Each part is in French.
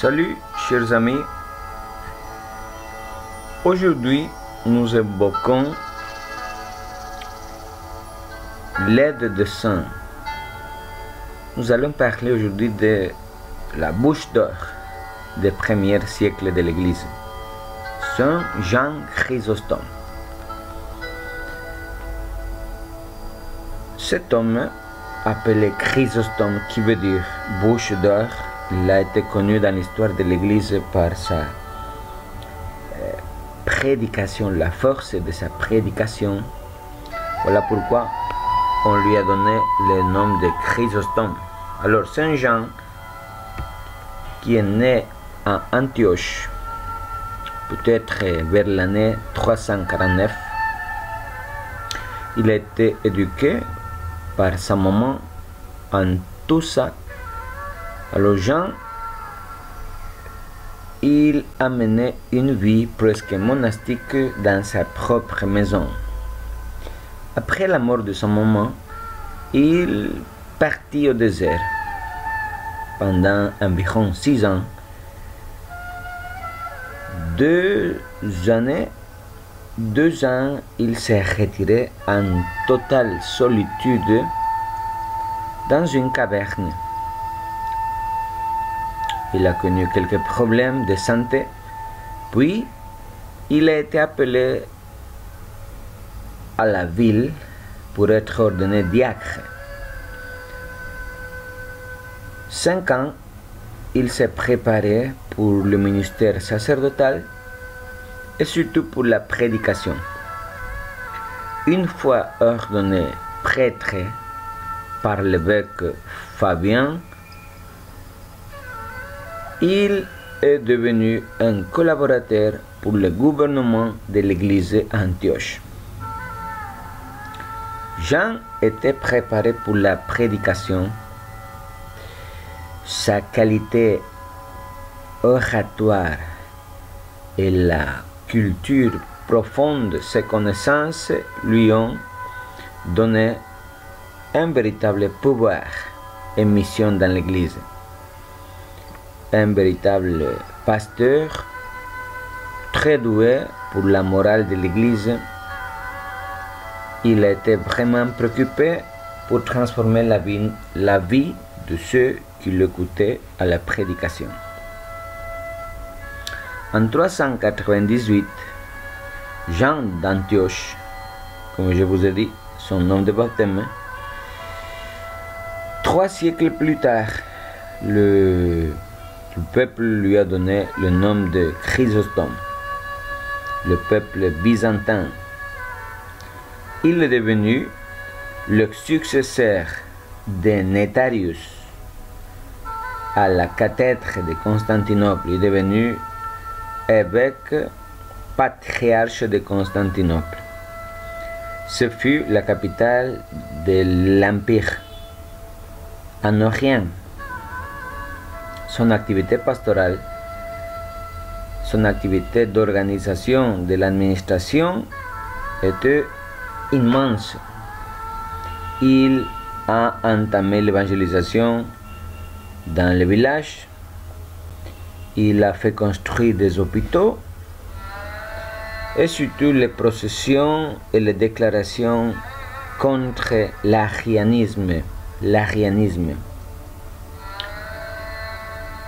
Salut chers amis. Aujourd'hui, nous évoquons l'aide de saint. Nous allons parler aujourd'hui de la bouche d'or des premiers siècles de l'Église. Saint Jean Chrysostome. Cet homme, appelé Chrysostome, qui veut dire bouche d'or, il a été connu dans l'histoire de l'Église par sa euh, prédication, la force de sa prédication. Voilà pourquoi on lui a donné le nom de Chrysostome. Alors Saint Jean, qui est né à Antioche, peut-être vers l'année 349, il a été éduqué par sa maman en tout ça. Alors Jean, il a une vie presque monastique dans sa propre maison. Après la mort de son maman, il partit au désert. Pendant environ six ans, deux années, deux ans, il s'est retiré en totale solitude dans une caverne. Il a connu quelques problèmes de santé, puis il a été appelé à la ville pour être ordonné diacre. Cinq ans, il s'est préparé pour le ministère sacerdotal et surtout pour la prédication. Une fois ordonné prêtre par l'évêque Fabien, il est devenu un collaborateur pour le gouvernement de l'église Antioche. Jean était préparé pour la prédication. Sa qualité oratoire et la culture profonde, ses connaissances lui ont donné un véritable pouvoir et mission dans l'Église. Un véritable pasteur très doué pour la morale de l'Église. Il été vraiment préoccupé pour transformer la vie, la vie de ceux qui l'écoutaient à la prédication. En 398, Jean d'Antioche, comme je vous ai dit, son nom de baptême, trois siècles plus tard, le, le peuple lui a donné le nom de Chrysostome, le peuple byzantin. Il est devenu le successeur de Netarius à la cathèdre de Constantinople. Il est devenu évêque patriarche de Constantinople. Ce fut la capitale de l'Empire en Orient. Son activité pastorale, son activité d'organisation de l'administration était immense. Il a entamé l'évangélisation dans le village il a fait construire des hôpitaux et surtout les processions et les déclarations contre l'arianisme. L'arianisme.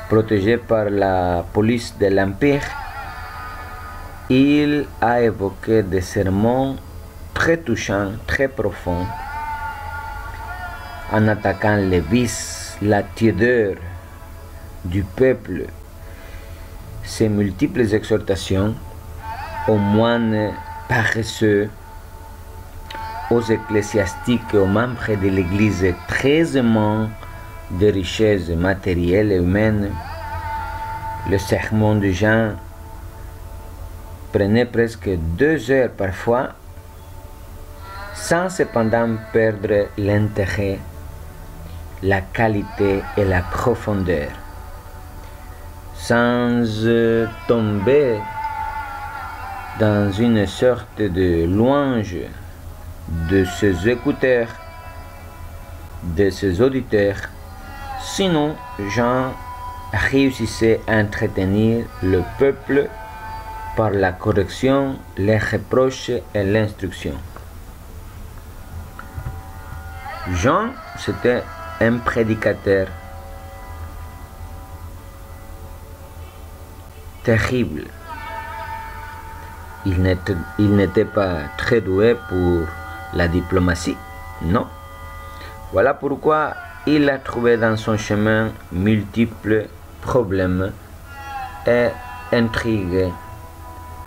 Protégé par la police de l'Empire, il a évoqué des sermons très touchants, très profonds, en attaquant les vices, la tiédeur du peuple. Ces multiples exhortations aux moines paresseux, aux ecclésiastiques et aux membres de l'Église très aimants de richesses matérielles et humaines, le sermon de Jean prenait presque deux heures parfois, sans cependant perdre l'intérêt, la qualité et la profondeur sans tomber dans une sorte de louange de ses écouteurs, de ses auditeurs. Sinon, Jean réussissait à entretenir le peuple par la correction, les reproches et l'instruction. Jean, c'était un prédicateur terrible. Il n'était pas très doué pour la diplomatie, non? Voilà pourquoi il a trouvé dans son chemin multiples problèmes et intrigues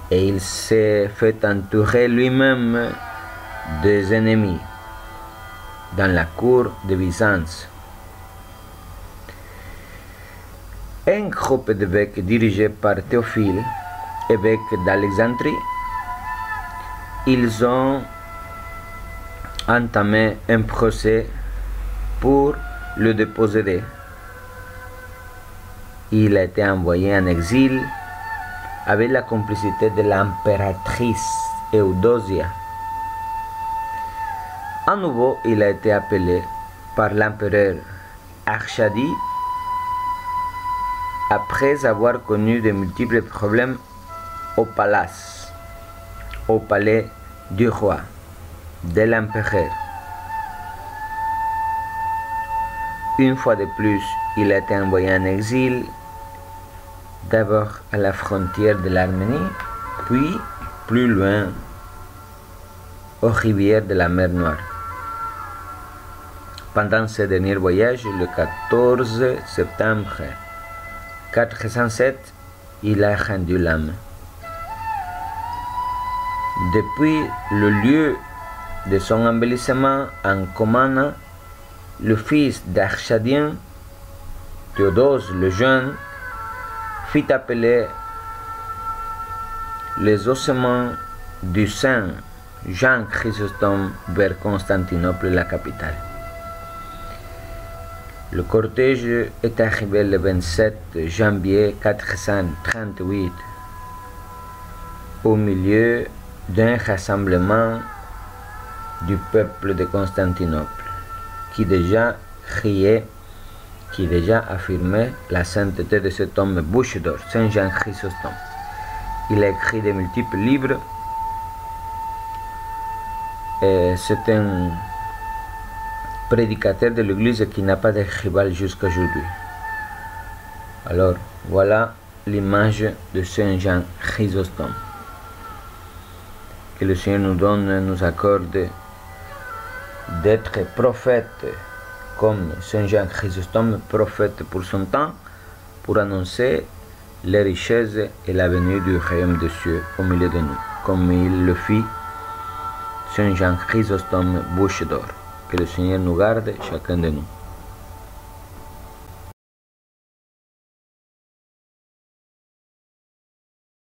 et il s'est fait entourer lui-même des ennemis dans la cour de Byzance. Un groupe d'évêques dirigé par Théophile, évêque d'Alexandrie, ils ont entamé un procès pour le déposer. Il a été envoyé en exil avec la complicité de l'impératrice Eudosia. À nouveau, il a été appelé par l'empereur Archadi après avoir connu de multiples problèmes au palace, au palais du roi, de l'empereur. Une fois de plus, il a été envoyé en exil d'abord à la frontière de l'Arménie, puis plus loin aux rivières de la mer Noire. Pendant ce dernier voyage, le 14 septembre 407, il a rendu l'âme. Depuis le lieu de son embellissement en Comana, le fils d'Archadien, Théodose le Jeune, fit appeler les ossements du saint Jean Chrysostome vers Constantinople, la capitale. Le cortège est arrivé le 27 janvier 438 au milieu d'un rassemblement du peuple de Constantinople qui déjà criait qui déjà affirmait la sainteté de cet homme bouche d'or, Saint Jean Chrysostome. Il a écrit de multiples livres c'est un prédicateur de l'Église qui n'a pas de rival jusqu'à aujourd'hui. Alors voilà l'image de Saint Jean Chrysostome. Que le Seigneur nous donne, nous accorde d'être prophète comme Saint Jean Chrysostome, prophète pour son temps, pour annoncer les richesses et la venue du royaume des cieux au milieu de nous, comme il le fit Saint Jean Chrysostome, bouche d'or. Que le Seigneur nous garde chacun de nous.